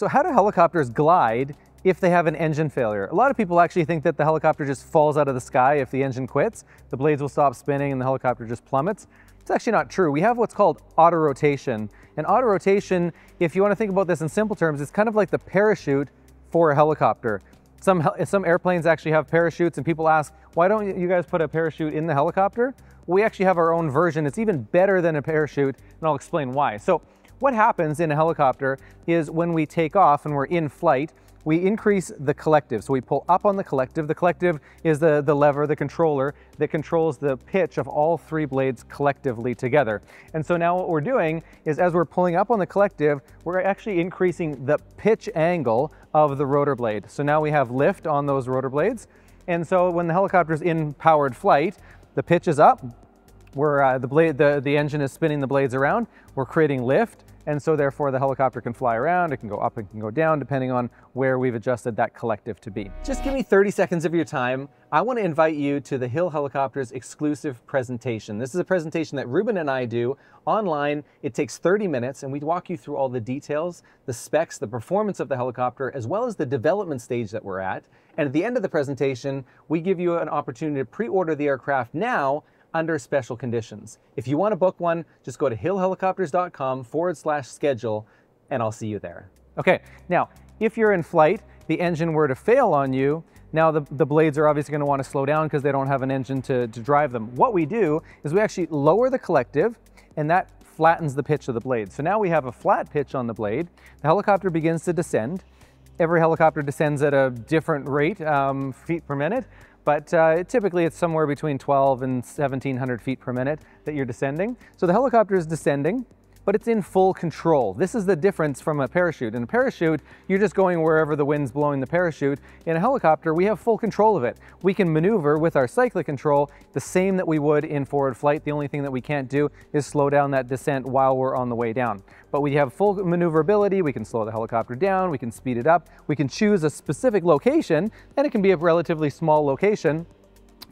So how do helicopters glide if they have an engine failure? A lot of people actually think that the helicopter just falls out of the sky if the engine quits. The blades will stop spinning and the helicopter just plummets. It's actually not true. We have what's called auto rotation. And auto rotation, if you want to think about this in simple terms, it's kind of like the parachute for a helicopter. Some, some airplanes actually have parachutes and people ask, why don't you guys put a parachute in the helicopter? We actually have our own version. It's even better than a parachute and I'll explain why. So what happens in a helicopter is when we take off and we're in flight, we increase the collective. So we pull up on the collective. The collective is the, the lever, the controller that controls the pitch of all three blades collectively together. And so now what we're doing is as we're pulling up on the collective, we're actually increasing the pitch angle of the rotor blade. So now we have lift on those rotor blades. And so when the helicopter is in powered flight, the pitch is up, where uh, the, blade, the, the engine is spinning the blades around, we're creating lift, and so therefore the helicopter can fly around, it can go up, it can go down, depending on where we've adjusted that collective to be. Just give me 30 seconds of your time. I wanna invite you to the Hill Helicopters exclusive presentation. This is a presentation that Ruben and I do online. It takes 30 minutes and we walk you through all the details, the specs, the performance of the helicopter, as well as the development stage that we're at. And at the end of the presentation, we give you an opportunity to pre-order the aircraft now under special conditions. If you want to book one, just go to hillhelicopters.com forward slash schedule and I'll see you there. Okay, now, if you're in flight, the engine were to fail on you, now the, the blades are obviously going to want to slow down because they don't have an engine to, to drive them. What we do is we actually lower the collective and that flattens the pitch of the blade. So now we have a flat pitch on the blade. The helicopter begins to descend. Every helicopter descends at a different rate, um, feet per minute but uh, typically it's somewhere between 12 and 1700 feet per minute that you're descending. So the helicopter is descending, but it's in full control. This is the difference from a parachute. In a parachute, you're just going wherever the wind's blowing the parachute. In a helicopter, we have full control of it. We can maneuver with our cyclic control the same that we would in forward flight. The only thing that we can't do is slow down that descent while we're on the way down. But we have full maneuverability. We can slow the helicopter down. We can speed it up. We can choose a specific location, and it can be a relatively small location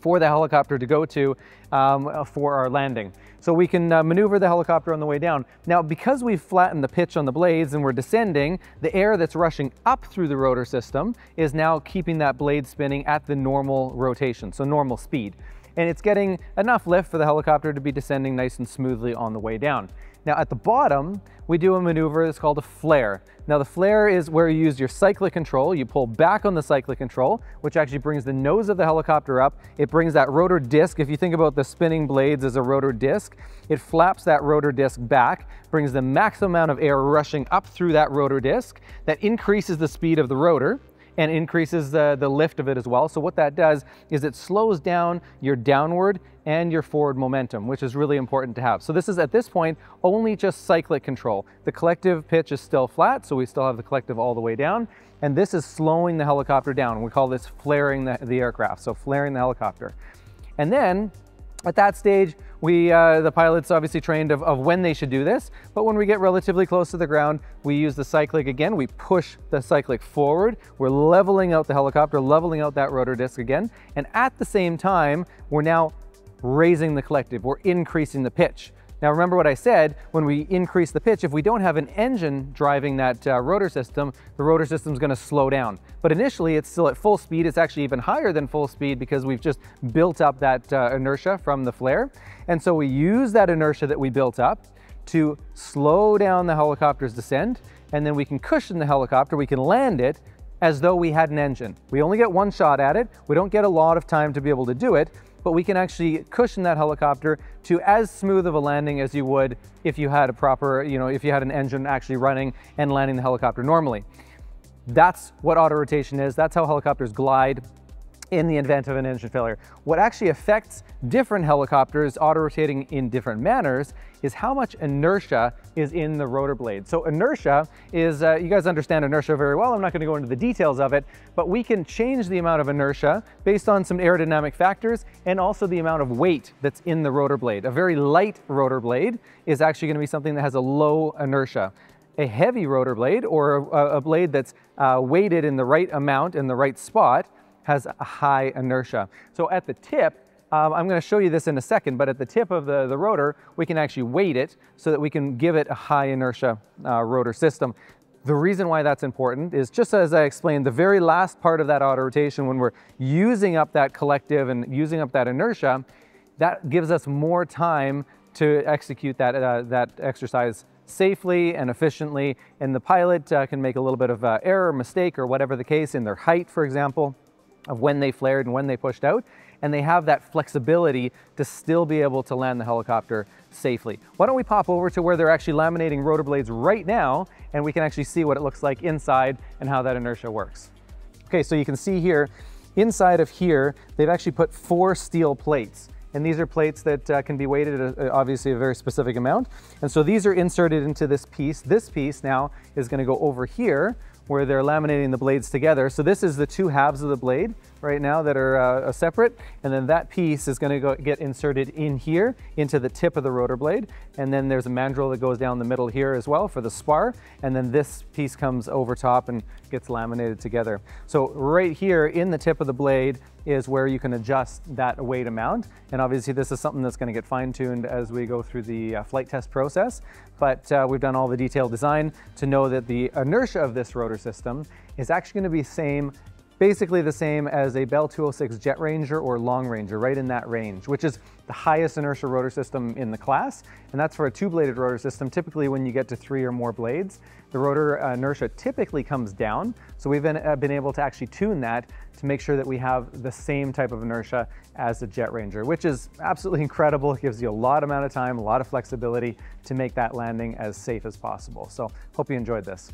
for the helicopter to go to um, for our landing. So we can uh, maneuver the helicopter on the way down. Now, because we've flattened the pitch on the blades and we're descending, the air that's rushing up through the rotor system is now keeping that blade spinning at the normal rotation, so normal speed. And it's getting enough lift for the helicopter to be descending nice and smoothly on the way down. Now at the bottom, we do a maneuver that's called a flare. Now the flare is where you use your cyclic control. You pull back on the cyclic control, which actually brings the nose of the helicopter up. It brings that rotor disc. If you think about the spinning blades as a rotor disc, it flaps that rotor disc back, brings the maximum amount of air rushing up through that rotor disc. That increases the speed of the rotor and increases the, the lift of it as well. So what that does is it slows down your downward and your forward momentum, which is really important to have. So this is at this point only just cyclic control. The collective pitch is still flat, so we still have the collective all the way down. And this is slowing the helicopter down. We call this flaring the, the aircraft, so flaring the helicopter. And then at that stage, we, uh, the pilot's obviously trained of, of when they should do this, but when we get relatively close to the ground, we use the cyclic again, we push the cyclic forward, we're leveling out the helicopter, leveling out that rotor disc again, and at the same time, we're now raising the collective, we're increasing the pitch. Now remember what I said, when we increase the pitch, if we don't have an engine driving that uh, rotor system, the rotor system is going to slow down. But initially it's still at full speed, it's actually even higher than full speed because we've just built up that uh, inertia from the flare. And so we use that inertia that we built up to slow down the helicopter's descent, and then we can cushion the helicopter, we can land it as though we had an engine. We only get one shot at it, we don't get a lot of time to be able to do it, but we can actually cushion that helicopter to as smooth of a landing as you would if you had a proper, you know, if you had an engine actually running and landing the helicopter normally. That's what auto rotation is. That's how helicopters glide in the event of an engine failure. What actually affects different helicopters auto-rotating in different manners is how much inertia is in the rotor blade. So inertia is, uh, you guys understand inertia very well, I'm not gonna go into the details of it, but we can change the amount of inertia based on some aerodynamic factors and also the amount of weight that's in the rotor blade. A very light rotor blade is actually gonna be something that has a low inertia a heavy rotor blade or a, a blade that's uh, weighted in the right amount in the right spot has a high inertia. So at the tip, um, I'm going to show you this in a second, but at the tip of the, the rotor, we can actually weight it so that we can give it a high inertia uh, rotor system. The reason why that's important is just as I explained, the very last part of that auto rotation, when we're using up that collective and using up that inertia, that gives us more time to execute that, uh, that exercise safely and efficiently. And the pilot uh, can make a little bit of uh, error, mistake, or whatever the case in their height, for example, of when they flared and when they pushed out. And they have that flexibility to still be able to land the helicopter safely. Why don't we pop over to where they're actually laminating rotor blades right now, and we can actually see what it looks like inside and how that inertia works. Okay, so you can see here, inside of here, they've actually put four steel plates. And these are plates that uh, can be weighted at a, obviously a very specific amount. And so these are inserted into this piece. This piece now is gonna go over here where they're laminating the blades together. So this is the two halves of the blade right now that are uh, separate. And then that piece is gonna go get inserted in here into the tip of the rotor blade. And then there's a mandrel that goes down the middle here as well for the spar. And then this piece comes over top and gets laminated together. So right here in the tip of the blade is where you can adjust that weight amount. And obviously this is something that's gonna get fine tuned as we go through the uh, flight test process. But uh, we've done all the detailed design to know that the inertia of this rotor system is actually gonna be same basically the same as a Bell 206 Jet Ranger or Long Ranger, right in that range, which is the highest inertia rotor system in the class. And that's for a two-bladed rotor system. Typically when you get to three or more blades, the rotor uh, inertia typically comes down. So we've been, uh, been able to actually tune that to make sure that we have the same type of inertia as the Jet Ranger, which is absolutely incredible. It gives you a lot amount of time, a lot of flexibility to make that landing as safe as possible. So hope you enjoyed this.